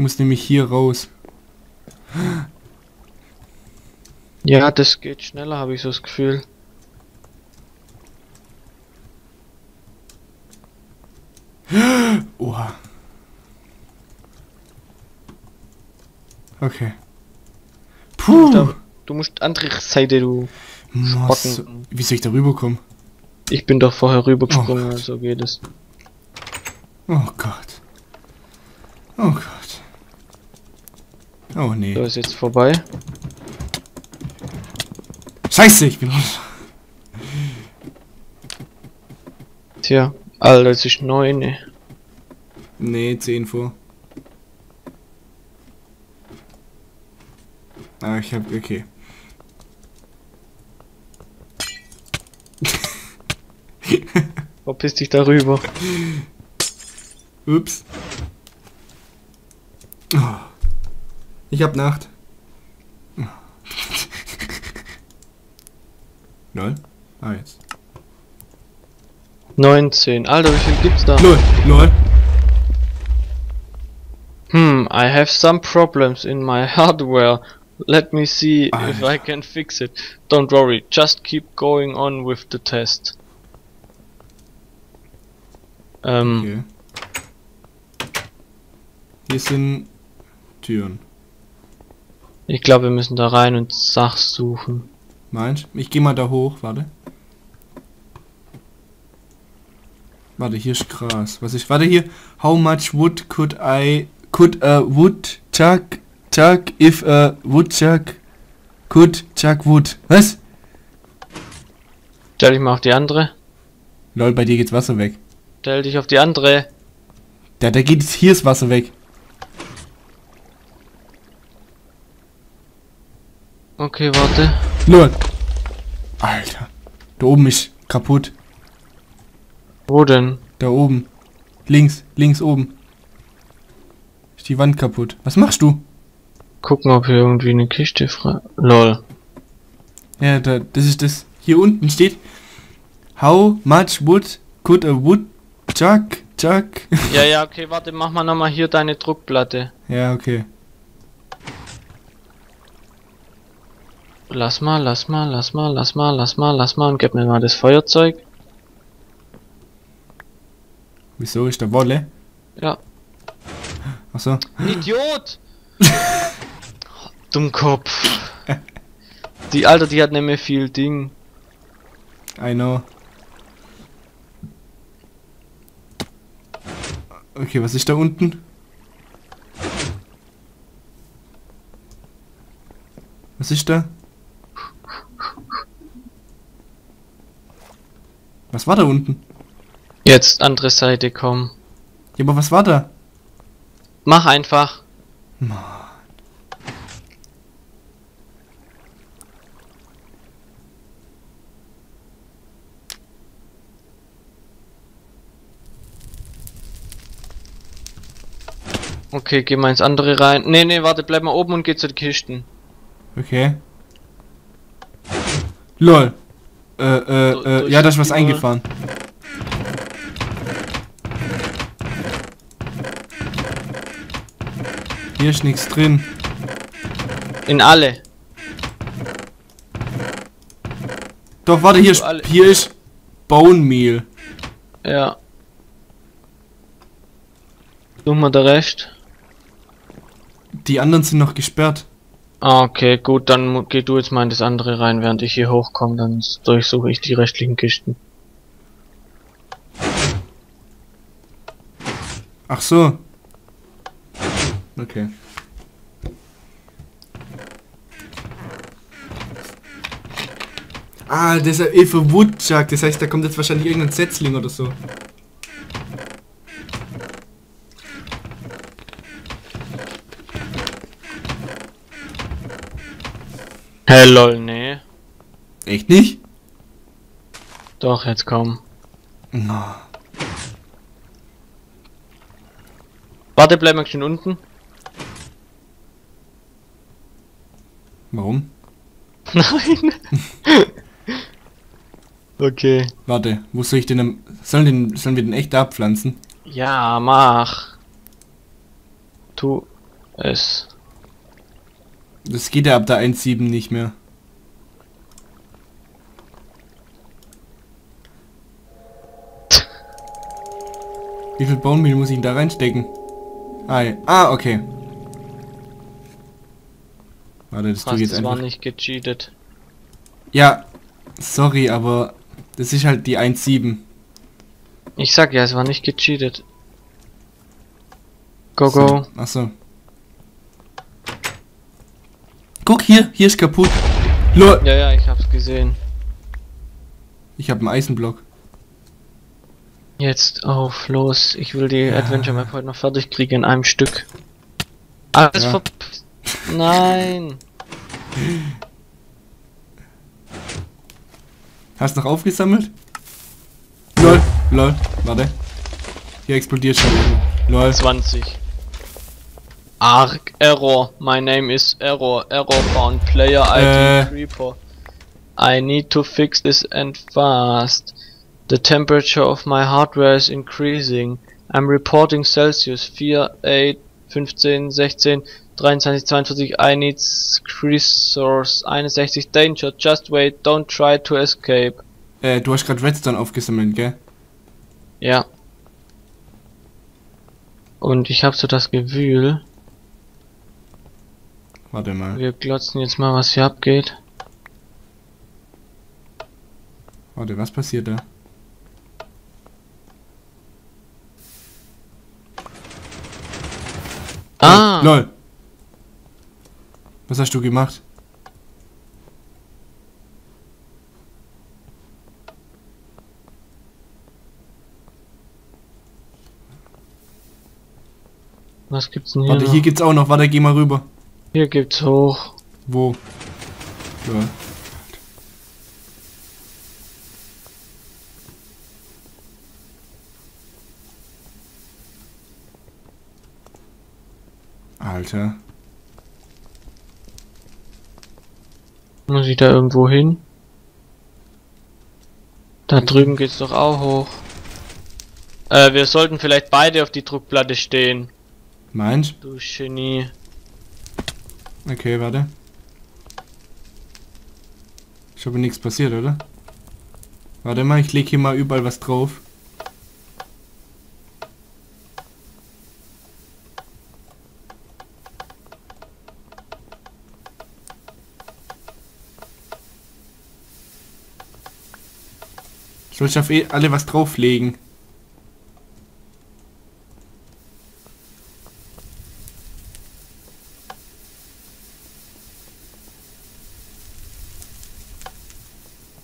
muss nämlich hier raus. Ja, das geht schneller, habe ich so das Gefühl. Oha. Okay. Puh. Da- Du musst andere Seite, du. Spocken. wie soll ich da rüberkommen? Ich bin doch vorher rübergesprungen, Oh. also geht es. Oh Gott. Oh Gott. Oh nee. So ist jetzt vorbei. Scheiße, ich bin raus. Tja, Alter, es ist neun. Nee, 10 vor. Ah, ich hab. Okay. Verpiss dich darüber. Ups. Oh. Ich hab Nacht. Lol. Ah, jetzt. 19. Alter, wie viel gibt's da? Lol, lol. Hmm, I have some problems in my hardware. Let me see if I Alter. can fix it. Don't worry, just keep going on with the test. Ähm, Okay. Hier sind Türen. Ich glaube, wir müssen da rein und Sach suchen. Meinst? Ich geh mal da hoch, warte. Warte, hier ist Gras. Was ist? Warte hier. How much wood could I could a woodchuck chuck if a woodchuck could chuck wood? Was? Stell dich mal auf die andere. Lol, bei dir geht's Wasser weg. Stell dich auf die andere. Da, da geht hier das Wasser weg. Okay, warte. Lol. Alter. Da oben ist kaputt. Wo denn? Da oben. Links, links oben. Ist die Wand kaputt. Was machst du? Gucken, ob hier irgendwie eine Kiste frei. Lol. Ja, da, das ist das. Hier unten steht. How much wood could a woodchuck chuck? Ja, ja, okay, warte, mach mal nochmal hier deine Druckplatte. ja, okay. Lass mal, lass mal, lass mal, lass mal, lass mal, lass mal und gib mir mal das Feuerzeug. Wieso ist da Wolle? Ja. Achso. Idiot! Dummkopf. Die Alter, die hat nämlich viel Ding. I know. Okay, was ist da unten? Was ist da? Was war da unten? Jetzt andere Seite kommen. Ja, aber was war da? Mach einfach. Okay, geh mal ins andere rein. Nee, nee, warte, bleib mal oben und geh zu den Kisten. Okay. LOL. Äh, äh, äh, ja, da ist was eingefahren. Hier ist nichts drin. In alle. Doch, warte, hier ist, alle- hier ist Bone Meal. Ja. Such mal der Rest. Die anderen sind noch gesperrt. Ah, okay, gut, dann geh du jetzt mal in das andere rein, während ich hier hochkomme, dann durchsuche ich die restlichen Kisten. Ach so. Okay. Ah, das ist eh für Woodchuck. Das heißt, da kommt jetzt wahrscheinlich irgendein Setzling oder so. Hä, lol, nee. Echt nicht? Doch, jetzt komm. Oh. Warte, bleib mal schön unten. Warum? Nein. okay. Warte, wo soll ich den. Sollen, den, sollen wir den echt abpflanzen? Ja, mach. Tu. S. Das geht ja ab der 1.7 nicht mehr. Wie viel Bone muss ich da reinstecken? Ah, ja. ah okay. Warte, das tue Krass, ich jetzt das war einfach. nicht gecheatet. Ja, sorry, aber das ist halt die 1.7. Ich sag ja, es war nicht gecheatet. Go, go. So, Ach so. Guck hier, hier ist kaputt. Lol. Ja, ja, ich hab's gesehen. Ich habe einen Eisenblock. Jetzt auf, los. Ich will die Adventure Map heute noch fertig kriegen in einem Stück. Alles Ja. ver... Nein! Hast du noch aufgesammelt? Lol, lol, warte. Hier explodiert schon. Lol. 20. Arc Error. My name is Error. Error found. Player Äh. ID Creeper. I need to fix this and fast. The temperature of my hardware is increasing. I'm reporting Celsius 4, 8, 15, 16, 23, 42. I need resource 61 danger. Just wait. Don't try to escape. Äh, du hast gerade Redstone aufgesammelt, gell? Ja. Und ich habe so das Gefühl, Warte mal. wir glotzen jetzt mal, was hier abgeht. Warte, was passiert da? Ah! Lol. Was hast du gemacht? Was gibt's denn hier Warte, noch? hier gibt's auch noch. Warte, geh mal rüber. Hier gibt's hoch. Wo? Lol. Alter. Muss ich da irgendwo hin? Da drüben geht's doch auch hoch. Äh, wir sollten vielleicht beide auf die Druckplatte stehen. Meinst? Du Genie. Okay, warte. Ich hoffe, nichts passiert, oder? Warte mal, ich leg hier mal überall was drauf. Soll ich auf eh alle was drauflegen?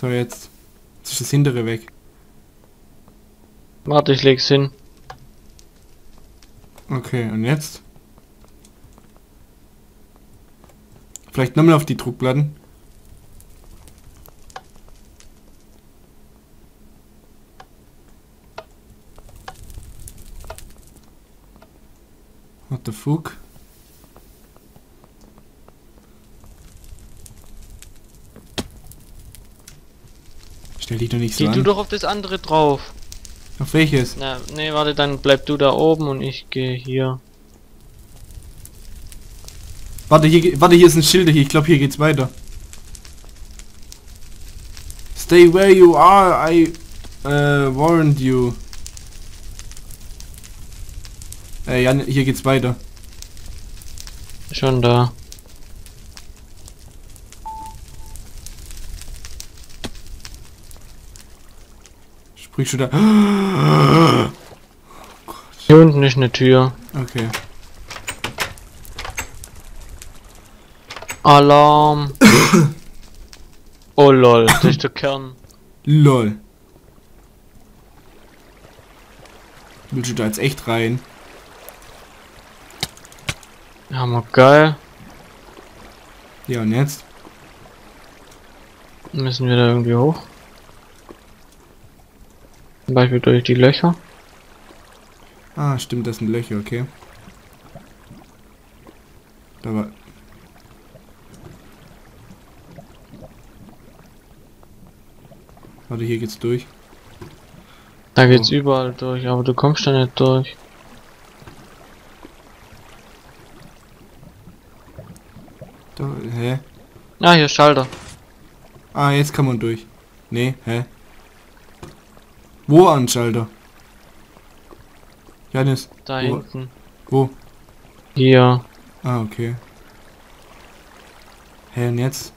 So, jetzt. Jetzt ist das hintere weg. Warte, ich leg's hin. Okay, und jetzt? Vielleicht nochmal auf die Druckplatten. What the fuck? Dich doch nicht so Geh du an. doch auf das andere drauf. Auf welches? Na, nee, warte, dann bleib du da oben und ich gehe hier. Warte, hier, warte, hier ist ein Schild hier. Ich glaube, hier geht's weiter. Stay where you are. I uh, warned you. Äh, ja, hier geht's weiter. Schon da. Sprich schon da. Hier unten ist eine Tür. Okay. Alarm. oh lol, das ist der Kern. Lol. Willst du da jetzt echt rein? Hammer geil. Ja, und jetzt? Müssen wir da irgendwie hoch? Zum Beispiel durch die Löcher. Ah, stimmt, das sind Löcher, okay. Da war... Warte, hier geht's durch. Da geht's Oh. überall durch, aber du kommst da nicht durch. Da, hä? Ah, hier Schalter. Ah, jetzt kann man durch. Nee, hä? Wo an Schalter? Janis, Da Wo? hinten. wo? Hier. Ah, okay. Hä, und jetzt?